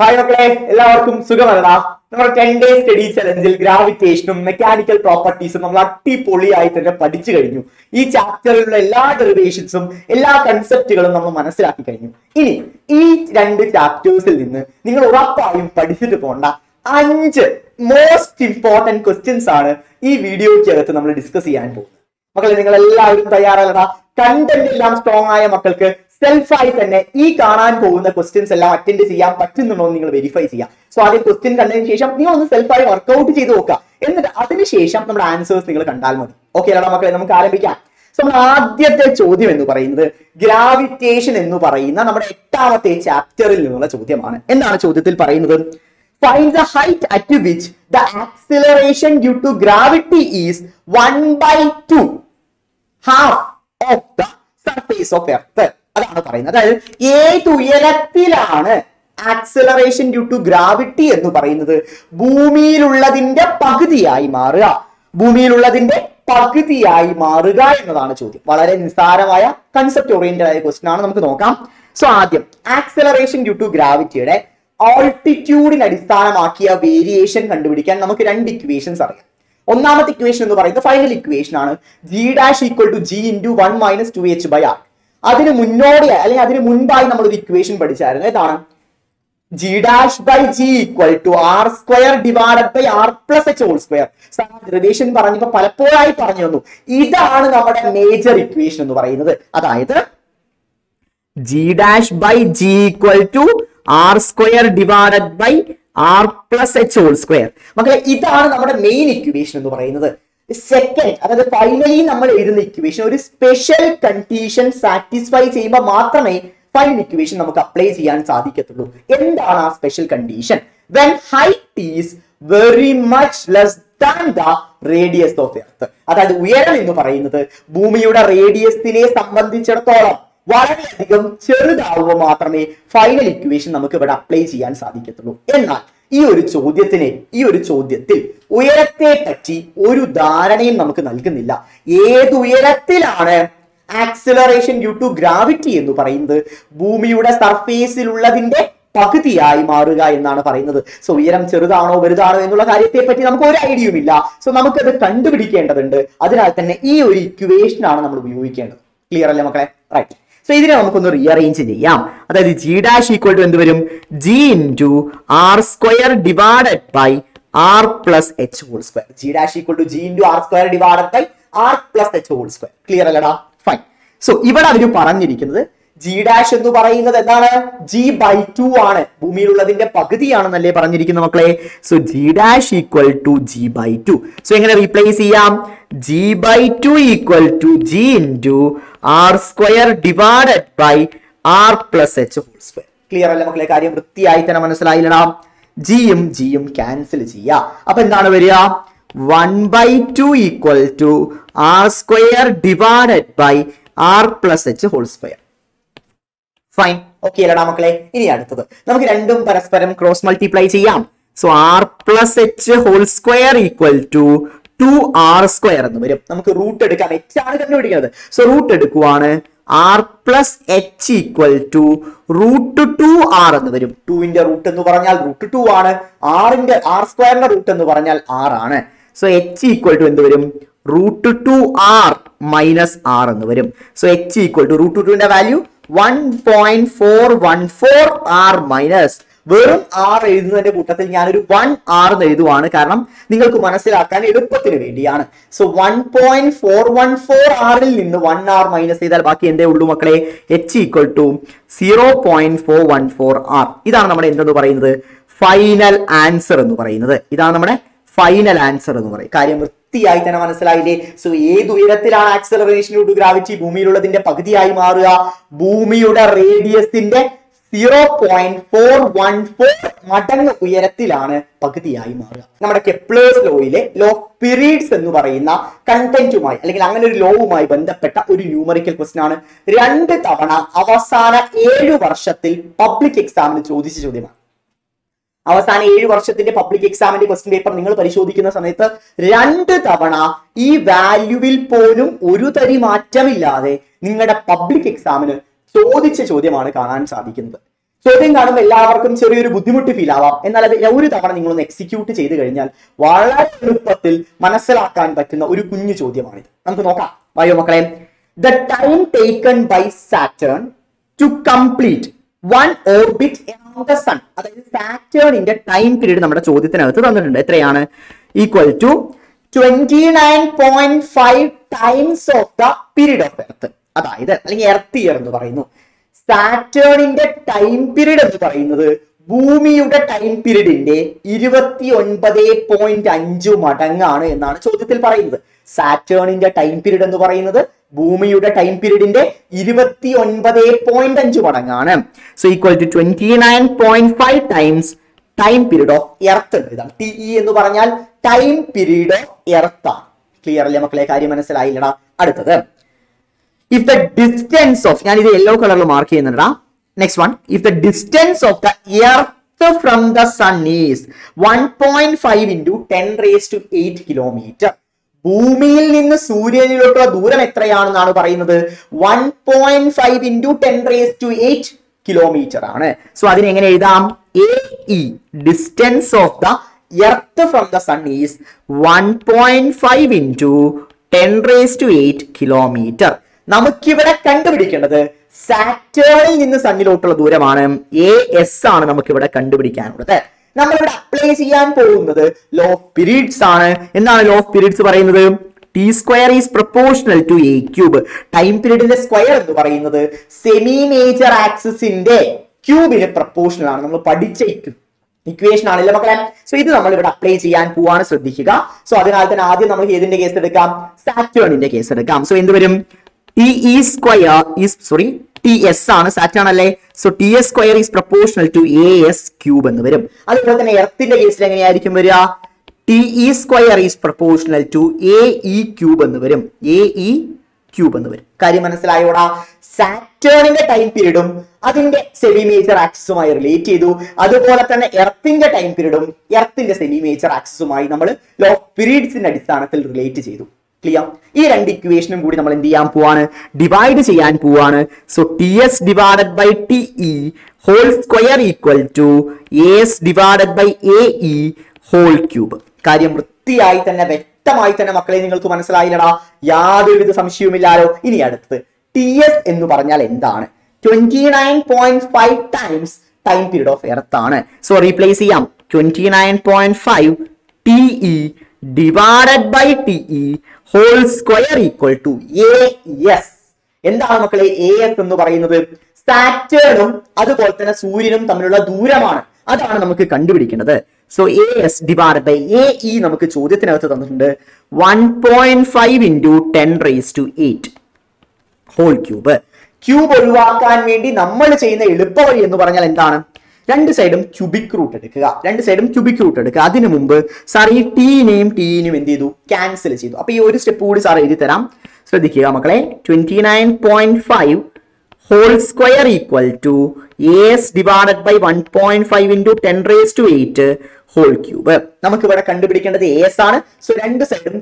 Hi മക്കളെ എല്ലാവർക്കും സുഖമല്ല നമ്മുടെ ടെൻ ഡേ സ്റ്റഡി ചലഞ്ചിൽ ഗ്രാവിറ്റേഷനും മെക്കാനിക്കൽ പ്രോപ്പർട്ടീസും നമ്മൾ അട്ടിപൊളിയായി തന്നെ പഠിച്ചു കഴിഞ്ഞു. ഈ ചാപ്റ്ററിലുള്ള എല്ലാ ഡെറിവേഷൻസും എല്ലാ കൺസെപ്റ്റുകളും നമ്മൾ മനസ്സിലാക്കി കഴിഞ്ഞു. ഇനി ഈ രണ്ട് ചാപ്റ്റേഴ്സിൽ നിന്ന് നിങ്ങൾ ഉറപ്പായും പഠിച്ചിട്ട് പോകേണ്ട അഞ്ച് മോസ്റ്റ് ഇമ്പോർട്ടന്റ് ക്വസ്റ്റ്യൻസ് ആണ് ഈ വീഡിയോയ്ക്കകത്ത് നമ്മൾ ഡിസ്കസ് ചെയ്യാൻ പോകുന്നത്. മക്കളെ നിങ്ങൾ എല്ലാവരും തയ്യാറല്ലതാ കണ്ടന്റ് എല്ലാം സ്ട്രോങ് ആയ മക്കൾക്ക് സെൽഫായി തന്നെ ഈ കാണാൻ പോകുന്ന ക്വസ്റ്റ്യൻസ് എല്ലാം അറ്റൻഡ് ചെയ്യാൻ പറ്റുന്നുണ്ടോ എന്ന് നിങ്ങൾ വെരിഫൈ ചെയ്യാം സോ ആദ്യം ക്വസ്റ്റ്യൻ കണ്ടതിന് ശേഷം നിങ്ങൾ ഒന്ന് സെൽഫായി വർക്ക്ഔട്ട് ചെയ്ത് നോക്കുക. എന്നിട്ട് അതിനുശേഷം നമ്മുടെ ആൻസേഴ്സ് നിങ്ങൾ കണ്ടാൽ മതി. ഓക്കെ അല്ല മക്കളെ? നമുക്ക് ആരംഭിക്കാം. സോ നമ്മുടെ ആദ്യത്തെ ചോദ്യം എന്ന് പറയുന്നത് ഗ്രാവിറ്റേഷൻ എന്ന് പറയുന്ന നമ്മുടെ എട്ടാമത്തെ ചാപ്റ്ററിൽ നിന്നുള്ള ചോദ്യമാണ്. എന്താണ് ചോദ്യത്തിൽ പറയുന്നത്? Find the height at which the acceleration due to gravity is 1 by 2 half of the of earth. അതാണ് പറയുന്നത്. അതായത് ഏത് ഉയരത്തിലാണ് ആക്സലറേഷൻ ഡ്യൂ ടു ഗ്രാവിറ്റി എന്ന് പറയുന്നത്? ഭൂമിയിലുള്ളതിന്റെ പകുതിയായി മാറുക. ഭൂമിയിലുള്ളതിന്റെ പകുതിയായി മാറുക എന്നതാണ് ചോദ്യം. വളരെ നിസ്സാരമായ കൺസെപ്റ്റ് ഓറിയന്റഡ് ആയ ക്വസ്റ്റൻ ആണ്. നമുക്ക് നോക്കാം. സോ ആദ്യം ആക്സലറേഷൻ ഡ്യൂ ടു ഗ്രാവിറ്റിയുടെ ഓൾട്ടിറ്റ്യൂഡിന് അടിസ്ഥാനമാക്കിയ വേരിയേഷൻ കണ്ടുപിടിക്കാൻ നമുക്ക് രണ്ട് ഇക്വേഷൻസ് അറിയാം. ഒന്നാമത്തെ ഇക്വേഷൻ എന്ന് പറയുന്നത് ഫൈനൽ ഇക്വേഷൻ ആണ്. G dash equal to g into one minus two h by r അതിന് മുന്നോടിയായി അല്ലെങ്കിൽ അതിന് മുൻപായി നമ്മൾ ഒരു ഇക്വേഷൻ പഠിച്ചായിരുന്നു. ഏതാണ് g dash by g equal to r square divided by r plus h whole square relation പറഞ്ഞപ്പോ പലപ്പോഴായി പറഞ്ഞു തന്നു. ഇതാണ് നമ്മുടെ മേജർ ഇക്വേഷൻ എന്ന് പറയുന്നത്. അതായത് g dash by g equal to r square divided by r plus h whole square മക്കളെ ഇതാണ് നമ്മുടെ മെയിൻ ഇക്വേഷൻ എന്ന് പറയുന്നത്. സെക്കൻഡ് അതായത് ഫൈനലി നമ്മൾ എഴുതുന്ന ഇക്വേഷൻ ഒരു സ്പെഷ്യൽ കണ്ടീഷൻ സാറ്റിസ്ഫൈ ചെയ്യുമ്പോൾ മാത്രമേ ഫൈനൽ ഇക്വേഷൻ നമുക്ക് അപ്ലൈ ചെയ്യാൻ സാധിക്കത്തുള്ളൂ. എന്താണ് ആ special condition when height is very much less than the radius of earth അതായത് ഉയരം എന്ന് പറയുന്നത് ഭൂമിയുടെ റേഡിയസിനെ സംബന്ധിച്ചിടത്തോളം വളരെയധികം ചെറുതാവുക മാത്രമേ ഫൈനൽ ഇക്വേഷൻ നമുക്ക് ഇവിടെ അപ്ലൈ ചെയ്യാൻ സാധിക്കത്തുള്ളൂ. എന്നാൽ ഈ ഒരു ചോദ്യത്തിന് ഈ ഒരു ചോദ്യത്തിൽ ഉയരത്തെ പറ്റി ഒരു ധാരണയും നമുക്ക് നൽകുന്നില്ല. ഏത് ഉയരത്തിലാണ് ആക്സിലറേഷൻ ഡ്യൂ ടു ഗ്രാവിറ്റി എന്ന് പറയുന്നത്? ഭൂമിയുടെ സർഫേസിലുള്ളതിന്റെ പകുതിയായി മാറുക എന്നാണ് പറയുന്നത്. സോ ഉയരം ചെറുതാണോ വലുതാണോ എന്നുള്ള കാര്യത്തെ പറ്റി നമുക്ക് ഒരു ഐഡിയയും ഇല്ല. സോ നമുക്കത് കണ്ടുപിടിക്കേണ്ടതുണ്ട്. അതിനാൽ തന്നെ ഈ ഒരു ഇക്വേഷൻ ആണ് നമ്മൾ ഉപയോഗിക്കേണ്ടത്. ക്ലിയർ അല്ലേ മക്കളെ? റൈറ്റ് സോ ഇതിനെ നമുക്കൊന്ന് റീഅറേഞ്ച് ചെയ്യാം. അതായത് ജി ഡാഷ് ഈക്വൽ ടു എന്ത് വരും? G into r square divided by r plus h whole square g dash equal to g into r square divided by r plus h whole square clear അല്ലടാ? Fine so ഇവിടെ അവർ പറഞ്ഞിരിക്കുന്നത് G dash എന്ന് പറയുന്നത് എന്താണ്? G by to ആണ്. ഭൂമിയിലുള്ളതിന്റെ പകുതിയാണെന്നല്ലേ പറഞ്ഞിരിക്കുന്നത് മക്കളെ. So g dash equal to g by two so എങ്ങനെ റീപ്ലേസ് ചെയ്യാം? G by two equal to g into r square divided by r plus h whole square. Clear അല്ല മക്കളെ? കാര്യം വൃത്തിയായി തന്നെ മനസ്സിലായില്ലടാ. ജിയും ജിയും ക്യാൻസൽ ചെയ്യുക അപ്പൊ എന്താണ് വരിക? One by two equal to r square divided by r plus h whole square fine okay അല്ലടാ മക്കളെ. ഇനി അടുത്തത്. നമുക്ക് രണ്ടും പരസ്പരം ക്രോസ് മൾട്ടിപ്ലൈ ചെയ്യാം. So r plus h whole square equal to two r square എന്ന് വരും. നമുക്ക് റൂട്ട് എടുക്കാം. എച്ച് ആണ് കണ്ടുപിടിക്കുന്നത്. So root എടുക്കുവാണ് r plus h equal to root two r എന്ന് വരും. ടുവിന്റെ റൂട്ട് എന്ന് പറഞ്ഞാൽ റൂട്ട് ടു ആണ്. ആറിന്റെ ആർ സ്ക്വയറിന്റെ റൂട്ട് എന്ന് പറഞ്ഞാൽ ആർ ആണ്. സോ എച്ച് ഈക്വൽ ടു എന്ത് വരും? Root two r minus r എന്ന് വരും. So h equal to root ടുവിന്റെ value one point four one four r minus വെറും ആർ എഴുതുന്നതിന്റെ കൂട്ടത്തിൽ ഞാനൊരു വൺ ആർ എന്ന് എഴുതുവാണ്. കാരണം നിങ്ങൾക്ക് മനസ്സിലാക്കാൻ എളുപ്പത്തിന് വേണ്ടിയാണ്. So one point four one four ആറിൽ നിന്ന് വൺ ആർ മൈനസ് ചെയ്താൽ ബാക്കി എന്തേ ഉള്ളൂ മക്കളെ? H equal to zero point four one four r ഇതാണ് നമ്മുടെ എന്തെന്ന് പറയുന്നത്? ഫൈനൽ ആൻസർ എന്ന് പറയുന്നത്. ഇതാണ് നമ്മുടെ ഫൈനൽ ആൻസർ എന്ന് പറയും കാര്യം വൃത്തിയായി തന്നെ മനസ്സിലായില്ലേ? സോ ഏത് ഉയരത്തിലാണ് ആക്സലറേഷൻ ടു ഗ്രാവിറ്റി ഭൂമിയിലുള്ളതിന്റെ പകുതിയായി മാറുക. ഭൂമിയുടെ റേഡിയസിന്റെ zero point four one four മടങ്ങ് ഉയരത്തിലാണ് പകുതിയായി മാറുക. നമ്മുടെ കെപ്ലേഴ്സ് ലോയിലെ ലോ പിരീഡ്സ് എന്ന് പറയുന്ന കണ്ടന്റുമായി അല്ലെങ്കിൽ അങ്ങനെ ഒരു ലോവുമായി ബന്ധപ്പെട്ട ഒരു ന്യൂമറിക്കൽ ക്വസ്റ്റൻ ആണ്. രണ്ട് തവണ അവസാന ഏഴ് വർഷത്തിൽ പബ്ലിക് എക്സാമിന് ചോദിച്ച ചോദ്യമാണ്. അവസാന ഏഴ് വർഷത്തിന്റെ പബ്ലിക് എക്സാമിന്റെ ക്വസ്റ്റ്യൻ പേപ്പർ നിങ്ങൾ പരിശോധിക്കുന്ന സമയത്ത് രണ്ട് തവണ ഈ വാല്യൂവിൽ പോലും ഒരു തരി മാറ്റമില്ലാതെ നിങ്ങളുടെ പബ്ലിക് എക്സാമിന് ചോദിച്ച ചോദ്യമാണ് കാണാൻ സാധിക്കുന്നത്. ചോദ്യം കാണുമ്പോൾ എല്ലാവർക്കും ചെറിയൊരു ബുദ്ധിമുട്ട് ഫീൽ ആവാം. എന്നാൽ അത് ഒരു തവണ നിങ്ങളൊന്ന് എക്സിക്യൂട്ട് ചെയ്ത് കഴിഞ്ഞാൽ വളരെ എളുപ്പത്തിൽ മനസ്സിലാക്കാൻ പറ്റുന്ന ഒരു കുഞ്ഞു ചോദ്യമാണിത്. നമുക്ക് നോക്കാം. വായോ മക്കളെ. The time taken by Saturn to complete one orbit around the sun അതായത് സാറ്റേണിന്റെ ടൈം പീരീഡ് നമ്മുടെ ചോദ്യത്തിനകത്ത് തന്നിട്ടുണ്ട്. എത്രയാണ്? Equal to twenty nine point five times of the period of earth അതായത് അല്ലെങ്കിൽ എർത്ത് ഇയർ എന്ന് പറയുന്നു. സാറ്റേണിന്റെ ടൈം പീരീഡ് എന്ന് പറയുന്നത് ഭൂമിയുടെ ടൈം പീരീഡിന്റെ ഇരുപത്തി ഒൻപത് പോയിന്റ് അഞ്ചു മടങ്ങാണ് എന്നാണ് ചോദ്യത്തിൽ പറയുന്നത്. സാറ്റേണിന്റെ ടൈം പീരീഡ് എന്ന് പറയുന്നത് ഭൂമിയുടെ ടൈം പീരീഡിന്റെ ഇരുപത്തി ഒൻപത് പോയിന്റ് അഞ്ചു മടങ്ങാണ്. So equal to twenty nine point five times time period of earth ഉണ്ട് ഇതാണ്. ടി ഇ എന്ന് പറഞ്ഞാൽ ടൈം പീരീഡ് ഓഫ് എർത്ത് ആണ്. ക്ലിയർ അല്ലേ മക്കളെ? കാര്യം മനസ്സിലായില്ലടാ? അടുത്തത്. ഇഫ് ദ ഡിസ്റ്റൻസ് ഓഫ് ഞാൻ ഇത് യെല്ലോ കളറിൽ mark ചെയ്യുന്നുണ്ടാ next one if the distance of the earth from the sun is one point five into ten raise to eight kilometre ഭൂമിയിൽ നിന്ന് സൂര്യനിലോട്ടുള്ള ദൂരം എത്രയാണെന്നാണ് പറയുന്നത്? One point five into ten raise to eight kilometre ആണ്. So അതിനെ എങ്ങനെ എഴുതാം? A E distance of the earth from the sun is one point five into ten raise to eight kilometre നമുക്കിവിടെ കണ്ടുപിടിക്കേണ്ടത് സാറ്റേണിൽ നിന്ന് സണ്ണിലോട്ടുള്ള ദൂരമാണ്. എ എസ് ആണ് നമുക്കിവിടെ കണ്ടുപിടിക്കാനുള്ളത്. നമ്മളിവിടെ അപ്ലൈ ചെയ്യാൻ പോകുന്നത് ലോ ഓഫ് പിരീഡ്സ് ആണ്. എന്താണ് ലോ ഓഫ് പിരീഡ്സ് പറയുന്നത്? T square is proportional to A cube time പീരീഡിന്റെ square എന്ന് പറയുന്നത് സെമി മേജർ ആക്സിസിന്റെ ക്യൂബിന് പ്രപ്പോർഷണൽ ആണ്. നമ്മൾ പഠിച്ച ഇക്വേഷൻ ആണല്ലേ മക്കളെ? സോ ഇത് നമ്മൾ ഇവിടെ അപ്ലൈ ചെയ്യാൻ പോവാണ്. ശ്രദ്ധിക്കുക. സോ അതിനാൽ തന്നെ ആദ്യം നമ്മൾ ഏതിന്റെ കേസ് എടുക്കാം? സാറ്റേണിന്റെ കേസ് എടുക്കാം. സോ എന്ത് വരും? T E square is sorry T S ആണ് സാറ്റ് അല്ലേ so T S square is proportional to a S cube എന്ന് വരും. അതുപോലെ തന്നെ എർത്തിന്റെ കേസിൽ എങ്ങനെയായിരിക്കും വരിക? T E square is proportional to a E cube എന്ന് വരും. എ ഇ ക്യൂബ് എന്ന് വരും. കാര്യം മനസ്സിലായോടാ? സാറ്റേണിന്റെ ടൈം പീരീഡും അതിന്റെ സെമി മേജർ ആക്സിസുമായി റിലേറ്റ് ചെയ്തു. അതുപോലെ തന്നെ എർത്തിന്റെ ടൈം പീരീഡും എർത്തിന്റെ സെമി മേജർ ആക്സിസുമായി നമ്മൾ ലോ പീരീഡ്സിന്റെ അടിസ്ഥാനത്തിൽ റിലേറ്റ് ചെയ്തു. ക്ലിയർ ഈ രണ്ട് ഇക്വേഷനും കൂടി നമ്മൾ എന്ത് ചെയ്യാൻ പോവാണ്? ഡിവൈഡ് ചെയ്യാൻ പോവാണ്. So T S divided by T E whole square equal to S divided by a E whole cube കാര്യം വൃത്തിയായി തന്നെ വ്യക്തമായി തന്നെ മക്കളെ നിങ്ങൾക്ക് മനസ്സിലായില്ലടാ. യാതൊരുവിധ സംശയവുമില്ലാലോ. ഇനി അടുത്തത്. ടി എസ് എന്ന് പറഞ്ഞാൽ എന്താണ്? Twenty nine point five times time period of earth ആണ്. സോ റീപ്ലേസ് ചെയ്യാം. Twenty nine point five T E divided by T E whole square equal to a S എന്താണ് മക്കളെ എ എസ് എന്ന് പറയുന്നത്? സാറ്റേണും അതുപോലെ തന്നെ സൂര്യനും തമ്മിലുള്ള ദൂരമാണ്. അതാണ് നമുക്ക് കണ്ടുപിടിക്കേണ്ടത്. So a S divide by a E നമുക്ക് ചോദ്യത്തിനകത്ത് തന്നിട്ടുണ്ട്. One point five into ten raise to eight whole cube cube ഒഴിവാക്കാൻ വേണ്ടി നമ്മൾ ചെയ്യുന്ന എളുപ്പവഴി എന്ന് പറഞ്ഞാൽ എന്താണ്? രണ്ട് സൈഡും ക്യൂബിക് റൂട്ട് എടുക്കുക. രണ്ട് സൈഡും ക്യൂബിക് റൂട്ട് എടുക്കുക. അതിനു മുമ്പ് സാർ ഈ ടീനെയും ടീനെയും എന്ത് ചെയ്തു? ക്യാൻസൽ ചെയ്തു. അപ്പൊ ഈ ഒരു സ്റ്റെപ്പ് കൂടി സാർ എഴുതി തരാം. ശ്രദ്ധിക്കുക മക്കളെ. Twenty nine point five whole square equal to S divided by one point five into ten raise to eight whole cube നമുക്ക് ഇവിടെ കണ്ടുപിടിക്കേണ്ടത് എസ് ആണ്. സോ രണ്ട് സൈഡും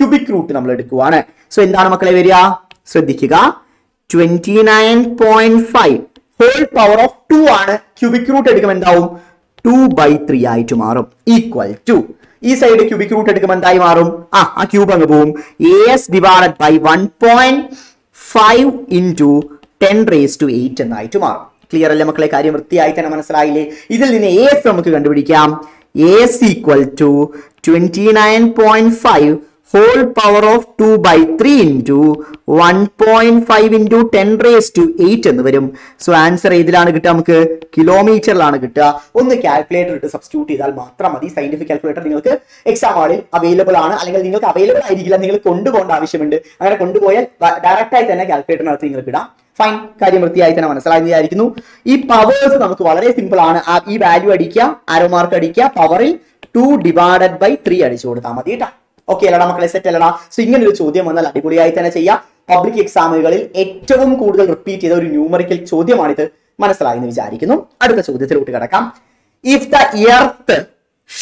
ക്യൂബിക് റൂട്ട് നമ്മൾ എടുക്കുവാണ്. സോ എന്താണ് മക്കളെ വരിക? ശ്രദ്ധിക്കുക. Twenty nine point five whole power of two ആണ് ക്യൂബിക് റൂട്ട് എടുക്കുമ്പോൾ എന്താവും? ടു ബൈ ത്രീ ആയിട്ട് മാറും. ഈക്വൽ ടു ഈ സൈഡ് ക്യൂബിക് റൂട്ട് എടുക്കുമ്പോൾ എന്തായി മാറും? ആ ആ ക്യൂബ് അങ്ങ് പോവും. S divided by one point five into ten raise to eight എന്നായിട്ട് മാറും. ക്ലിയർ അല്ലേ മക്കളെ? കാര്യം വൃത്തിയായി തന്നെ മനസ്സിലായില്ലേ? ഇതിൽ നിന്ന് എസ് നമുക്ക് കണ്ടുപിടിക്കാം. S equal to twenty nine point five of two by three into one point five into ten raise to eight എന്ന് വരും. സോ ആൻസർ ഏതിലാണ് കിട്ടുക നമുക്ക്? കിലോമീറ്ററിലാണ് കിട്ടുക. ഒന്ന് കാൽക്കുലേറ്റർ ഇട്ട് സബ്സ്റ്റിറ്റ്യൂട്ട് ചെയ്താൽ മാത്രം മതി. സയന്റിഫിക് കാൽക്കുലേറ്റർ നിങ്ങൾക്ക് എക്സാം ഹാളിൽ അവൈലബിൾ ആണ്. അല്ലെങ്കിൽ നിങ്ങൾക്ക് അവൈലബിൾ ആയിരിക്കില്ല. നിങ്ങൾ കൊണ്ടുപോകേണ്ട ആവശ്യമുണ്ട്. അങ്ങനെ കൊണ്ടുപോയാൽ ഡയറക്റ്റ് ആയി തന്നെ കാൽക്കുലേറ്ററിനകത്ത് നിങ്ങൾക്ക് ഇടാം. ഫൈൻ കാര്യം വൃത്തിയായി തന്നെ മനസ്സിലായി വിചാരിക്കുന്നു ഈ പവേഴ്സ് നമുക്ക് വളരെ സിമ്പിൾ ആണ്. ഈ വാല്യൂ അടിക്കുക ആരോ മാർക്ക് അടിക്കുക പവറിൽ ടു ഡിവൈഡഡ് ബൈ ത്രീ അടിച്ചു കൊടുത്താൽ മതി കേട്ടോ. ഓക്കെ അല്ലടാ മക്കളെ സെറ്റ് അല്ലടാ. സോ ഇങ്ങനെ ഒരു ചോദ്യം വന്നാൽ അടിപൊളിയായി തന്നെ ചെയ്യാം. പബ്ലിക് എക്സാമുകളിൽ ഏറ്റവും കൂടുതൽ റിപ്പീറ്റ് ചെയ്ത ഒരു ന്യൂമറിക്കൽ ചോദ്യമാണിത്. മനസ്സിലായി എന്ന് വിചാരിക്കുന്നു. അടുത്ത ചോദ്യത്തിലോട്ട് കിടക്കാം. If the earth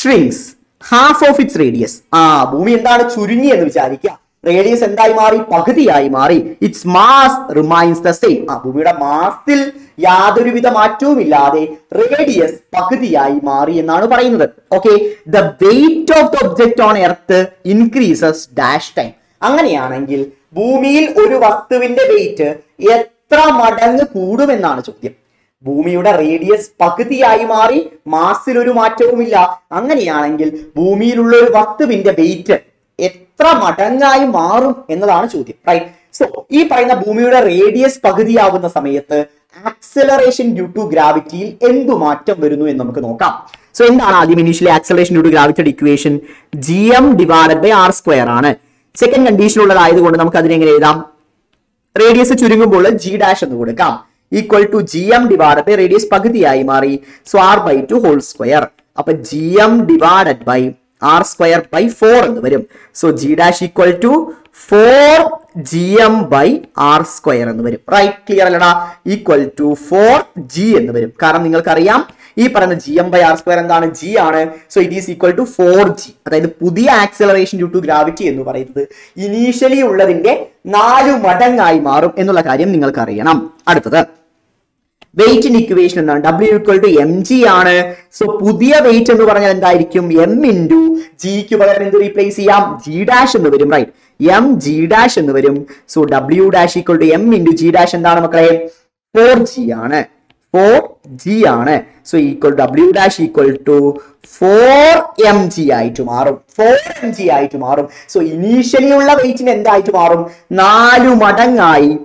shrinks half of its radius ആ ഭൂമി എന്താണ് ചുരുങ്ങി എന്ന് വിചാരിക്കുക. റേഡിയസ് എന്തായി മാറി? പകുതിയായി മാറി. Its mass remains the same ആ ഭൂമിയുടെ മാസത്തിൽ യാതൊരുവിധ മാറ്റവും ഇല്ലാതെ റേഡിയസ് പകുതിയായി മാറി എന്നാണ് പറയുന്നത്. Okay the weight of the object on earth increases dash time അങ്ങനെയാണെങ്കിൽ ഭൂമിയിൽ ഒരു വസ്തുവിന്റെ വെയിറ്റ് എത്ര മടങ്ങ് കൂടുമെന്നാണ് ചോദ്യം. ഭൂമിയുടെ റേഡിയസ് പകുതിയായി മാറി മാസിൽ ഒരു മാറ്റവുമില്ല. അങ്ങനെയാണെങ്കിൽ ഭൂമിയിലുള്ള ഒരു വസ്തുവിന്റെ വെയിറ്റ് എത്ര മടങ്ങായി മാറും എന്നതാണ് ചോദ്യം റൈറ്റ് സോ ഈ പറയുന്ന ഭൂമിയുടെ റേഡിയസ് പകുതിയാവുന്ന സമയത്ത് ആക്സലറേഷൻ ഡ്യൂ ടു ഗ്രാവിറ്റിയിൽ എന്തു മാറ്റം വരുന്നു എന്ന് നമുക്ക് നോക്കാം. സോ എന്താണ് ആദ്യം initially acceleration due to ഗ്രാവിറ്റിയുടെ equation G M divided by R square ആണ്. സെക്കൻഡ് കണ്ടീഷൻ ഉള്ളതായതുകൊണ്ട് നമുക്ക് അതിനെ എങ്ങനെ എഴുതാം? റേഡിയസ് ചുരുങ്ങുമ്പോൾ ജി ഡാഷ് എന്ന് കൊടുക്കാം. Equal to G M divide by radius പകുതിയായി മാറി. So R by two whole square അപ്പൊ G M divided by R square by four എന്ന് വരും. So G dash equal to four G M by R square എന്ന് വരും. Right clear അല്ലടാ? Equal to four G എന്ന് വരും. കാരണം നിങ്ങൾക്കറിയാം ഈ പറയുന്ന G M by R square എന്താണ്? ജി ആണ്. So it is equal to four G അതായത് പുതിയ ആക്സലറേഷൻ ഡ്യൂ ടു ഗ്രാവിറ്റി എന്ന് പറയുന്നത് ഇനീഷ്യലി ഉള്ളതിന്റെ നാലു മടങ്ങായി മാറും എന്നുള്ള കാര്യം നിങ്ങൾക്ക് അറിയണം അടുത്തത്. വെയിറ്റിന്റെ ഇക്വേഷൻ എന്താണ് W equal to M G ആണ്. സോ പുതിയ വെയിറ്റ് എന്ന് പറഞ്ഞാൽ എന്തായിരിക്കും? എം ഇന്റു ജിക്ക് പകരം എന്ത് റീപ്ലേസ് ചെയ്യാം? ജി ഡാഷ് എന്ന് വരും റൈറ്റ് എം ജി ഡാഷ് എന്ന് വരും. So W dash equal to M into G dash എന്താണ് മക്കളെ? ഫോർ ജി ആണ്. ഫോർ ജി ആണ്. So equal W dash equal to four M G ആയിട്ട് മാറും. ഫോർ എം ജി ആയിട്ട് മാറും. സോ ഇനീഷ്യലി ഉള്ള വെയിറ്റിന് എന്തായിട്ട് മാറും? നാലു മടങ്ങായി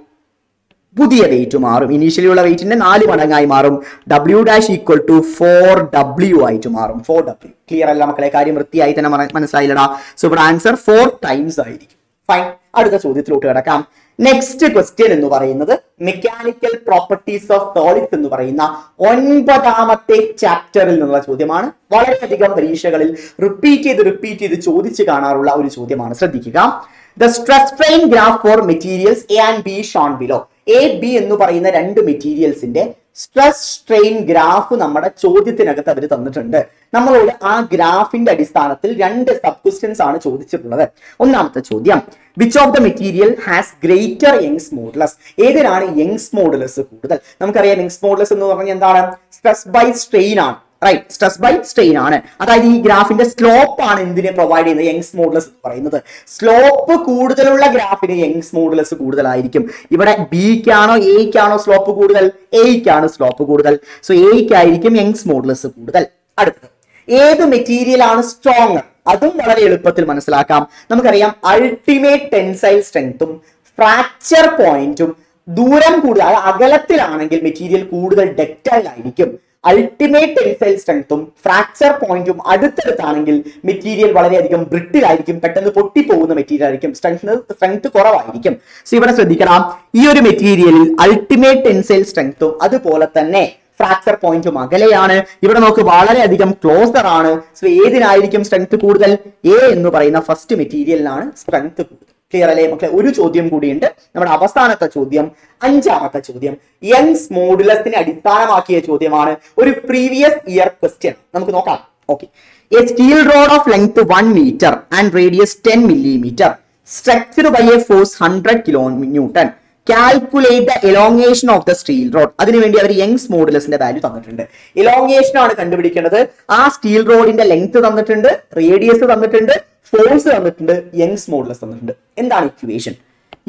പുതിയ വെയിറ്റ് മാറും. ഇനീഷ്യലി ഉള്ള വെയിറ്റിന്റെ നാല് മടങ്ങായി മാറും. W dash equal to four W ആയിട്ട് മാറും. ഫോർ ഡബ്ല്യു ക്ലിയർ അല്ല മക്കളെ? കാര്യം വൃത്തിയായി തന്നെ മന- മനസ്സിലായില്ലടാ. സോ ഇവിടെ ആൻസർ ഫോർ ടൈംസ് ആയിരിക്കും. ഫൈൻ അടുത്ത ചോദ്യത്തിലോട്ട് കിടക്കാം. നെക്സ്റ്റ് ക്വസ്റ്റ്യൻ എന്ന് പറയുന്നത് മെക്കാനിക്കൽ പ്രോപ്പർട്ടീസ് ഓഫ് സോളിഡ്സ് എന്ന് പറയുന്ന ഒൻപതാമത്തെ ചാപ്റ്ററിൽ നിന്നുള്ള ചോദ്യമാണ്. വളരെയധികം പരീക്ഷകളിൽ റിപ്പീറ്റ് ചെയ്ത് റിപ്പീറ്റ് ചെയ്ത് ചോദിച്ചു കാണാറുള്ള ഒരു ചോദ്യമാണ്. ശ്രദ്ധിക്കുക. The stress strain graph for materials A and B shown below A B എന്ന് പറയുന്ന രണ്ട് മെറ്റീരിയൽസിന്റെ സ്ട്രെസ് സ്ട്രെയിൻ ഗ്രാഫ് നമ്മുടെ ചോദ്യത്തിനകത്ത് അവർ തന്നിട്ടുണ്ട്. നമ്മളോട് ആ ഗ്രാഫിന്റെ അടിസ്ഥാനത്തിൽ രണ്ട് സബ് ക്വസ്റ്റ്യൻസ് ആണ് ചോദിച്ചിട്ടുള്ളത്. ഒന്നാമത്തെ ചോദ്യം which of the material has greater Young's modulus ഏതിനാണ് Young's modulus കൂടുതൽ? നമുക്കറിയാം യങ്സ് മോഡുലസ് എന്ന് പറഞ്ഞാൽ എന്താണ്? സ്ട്രെസ് ബൈ സ്ട്രെയിൻ ആണ്. റൈറ്റ് സ്ട്രെസ് ബൈ സ്ട്രെയിൻ ആണ്. അതായത് ഈ ഗ്രാഫിന്റെ സ്ലോപ്പ് ആണ് എന്തിനെ പ്രൊവൈഡ് ചെയ്യുന്നത്? യങ്സ് മോഡുലസ് എന്ന് പറയുന്നത്. സ്ലോപ്പ് കൂടുതലുള്ള ഗ്രാഫിന് യങ്സ് മോഡുലസ് കൂടുതലായിരിക്കും. ഇവിടെ ബിക്കാണോ എക്കാണോ സ്ലോപ്പ് കൂടുതൽ? എയ്ക്കാണ് സ്ലോപ്പ് കൂടുതൽ. സോ എയ്ക്കായിരിക്കും യങ്സ് മോഡുലസ് കൂടുതൽ. അടുത്തത്. ഏത് മെറ്റീരിയൽ ആണ് സ്ട്രോങ്ങർ അതും വളരെ എളുപ്പത്തിൽ മനസ്സിലാക്കാം. നമുക്കറിയാം അൾട്ടിമേറ്റ് ടെൻസൈൽ സ്ട്രെങ്ത്തും ഫ്രാക്ചർ പോയിന്റും ദൂരം കൂടുതൽ അകലത്തിലാണെങ്കിൽ മെറ്റീരിയൽ കൂടുതൽ ഡെക്റ്റൈൽ ആയിരിക്കും. അൾട്ടിമേറ്റ് ടെൻസൈൽ സ്ട്രെങ്ത്തും ഫ്രാക്ചർ പോയിന്റും അടുത്തടുത്താണെങ്കിൽ മെറ്റീരിയൽ വളരെയധികം ബ്രിട്ടിൽ ആയിരിക്കും പെട്ടെന്ന് പൊട്ടിപ്പോകുന്ന മെറ്റീരിയൽ ആയിരിക്കും സ്ട്രെങ്ത് സ്ട്രെങ്ത് കുറവായിരിക്കും. സോ ഇവിടെ ശ്രദ്ധിക്കണം ഈ ഒരു മെറ്റീരിയലിൽ അൾട്ടിമേറ്റ് ടെൻസൈൽ സ്ട്രെങ്ത്തും അതുപോലെ തന്നെ ഫ്രാക്ചർ പോയിന്റും അകലെയാണ്. ഇവിടെ നമുക്ക് വളരെയധികം ക്ലോസർ ആണ്. സോ ഏതിനായിരിക്കും സ്ട്രെങ്ത് കൂടുതൽ? എ എന്ന് പറയുന്ന ഫസ്റ്റ് മെറ്റീരിയലിനാണ് സ്ട്രെങ്ത് കൂടുതൽ. ക്ലിയർ അല്ലേ? മക്കളെ ഒരു ചോദ്യം കൂടിയുണ്ട്. നമ്മുടെ അവസാനത്തെ ചോദ്യം അഞ്ചാമത്തെ ചോദ്യം. യങ്സ് മോഡുലസിനെ അടിസ്ഥാനമാക്കിയ ചോദ്യമാണ് ഒരു പ്രീവിയസ് ഇയർ ക്വസ്റ്റ്യൻ നമുക്ക് നോക്കാം. Okay a steel rod of length one metre and radius ten millimetre structure by a force hundred kilo newton calculate the elongation of the steel rod അതിനുവേണ്ടി അവർ യങ്സ് മോഡുലസിന്റെ value തന്നിട്ടുണ്ട്. Elongation ആണ് കണ്ടുപിടിക്കേണ്ടത്. ആ steel റോഡിന്റെ ലെങ്ത് തന്നിട്ടുണ്ട് radius തന്നിട്ടുണ്ട് ഫോഴ്സ് തന്നിട്ടുണ്ട് യങ്സ് മോഡുലസ് തന്നിട്ടുണ്ട്. എന്താണ് equation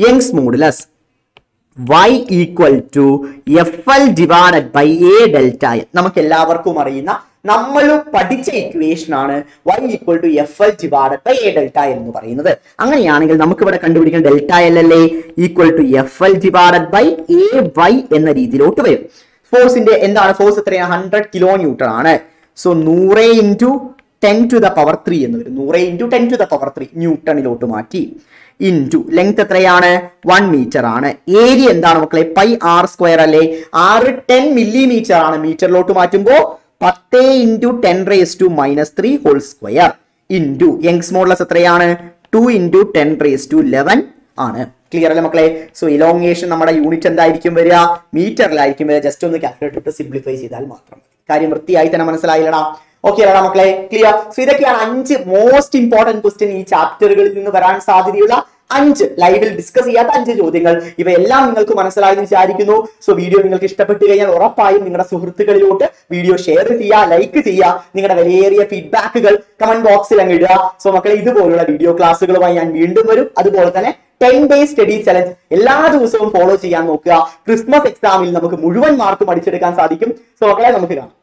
Young's modulus y equal to F L divided by A delta L നമുക്ക് എല്ലാവർക്കും അറിയുന്ന നമ്മൾ പഠിച്ച ഇക്വേഷൻ ആണ് Y equal to F L divided by A delta എന്ന് പറയുന്നത്. അങ്ങനെയാണെങ്കിൽ നമുക്ക് ഇവിടെ കണ്ടുപിടിക്കാൻ ഡെൽറ്റ എൽ അല്ലേ? Equal to F L divided by A Y എന്ന രീതിയിലോട്ട് വരും. ഫോഴ്സിന്റെ എന്താണ്? ഫോഴ്സ് എത്രയാണ്? ഹൺഡ്രഡ് കിലോ ന്യൂട്ടൺ ആണ്. സോ നൂറ് into ten to the power three എന്ന് വരും. നൂറ് into ten to the power three ന്യൂട്ടണിലോട്ട് മാറ്റി. ഇന്റു ലെങ്ത് എത്രയാണ്? വൺ മീറ്റർ ആണ്. ഏരിയ എന്താണ് മക്കളെ? പൈ ആർ സ്ക്വയർ അല്ലേ? ആറ് ടെൻ മില്ലിമീറ്റർ ആണ്. മീറ്ററിലോട്ട് മാറ്റുമ്പോൾ പത്ത് into ten raise to minus three whole square into Young's modulus എത്രയാണ്? Two into ten raise to eleven ആണ്. ക്ലിയർ അല്ലേ മക്കളെ? സോ ഇലോങ്ങേഷൻ നമ്മുടെ യൂണിറ്റ് എന്തായിരിക്കും വരിക? മീറ്ററിലായിരിക്കും വരിക. ജസ്റ്റ് ഒന്ന് കാൽക്കുലേറ്റ് ഇട്ട് സിംപ്ലിഫൈ ചെയ്താൽ മാത്രം മതി. കാര്യം വൃത്തിയായി തന്നെ മനസ്സിലായില്ലടാ. ഓക്കെ അല്ലടാ മക്കളെ? ക്ലിയർ സോ ഇതൊക്കെയാണ് അഞ്ച് മോസ്റ്റ് ഇമ്പോർട്ടന്റ് ക്വസ്റ്റ്യൻ ഈ ചാപ്റ്ററുകളിൽ നിന്ന് വരാൻ സാധ്യതയുള്ള അഞ്ച് ലൈവിൽ ഡിസ്കസ് ചെയ്യാത്ത അഞ്ച് ചോദ്യങ്ങൾ. ഇവയെല്ലാം നിങ്ങൾക്ക് മനസ്സിലായെന്ന് വിചാരിക്കുന്നു. സോ വീഡിയോ നിങ്ങൾക്ക് ഇഷ്ടപ്പെട്ടു കഴിഞ്ഞാൽ ഉറപ്പായും നിങ്ങളുടെ സുഹൃത്തുക്കളിലോട്ട് വീഡിയോ ഷെയർ ചെയ്യുക ലൈക്ക് ചെയ്യുക. നിങ്ങളുടെ വിലയേറിയ ഫീഡ്ബാക്കുകൾ കമന്റ് ബോക്സിൽ അങ്ങ് ഇടുക. സോ മക്കളെ ഇതുപോലുള്ള വീഡിയോ ക്ലാസ്സുകളുമായി ഞാൻ വീണ്ടും വരും. അതുപോലെ തന്നെ ടെൻ ഡേയ്സ് സ്റ്റഡി ചലഞ്ച് എല്ലാ ദിവസവും ഫോളോ ചെയ്യാൻ നോക്കുക. ക്രിസ്മസ് എക്സാമിൽ നമുക്ക് മുഴുവൻ മാർക്കും അടിച്ചെടുക്കാൻ സാധിക്കും. സോ മക്കളെ നമുക്ക് കാണാം.